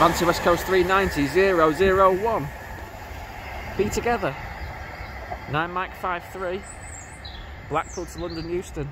Vanty West Coast 390 001. Be together. 9 Mike 53. Blackpool to London Euston.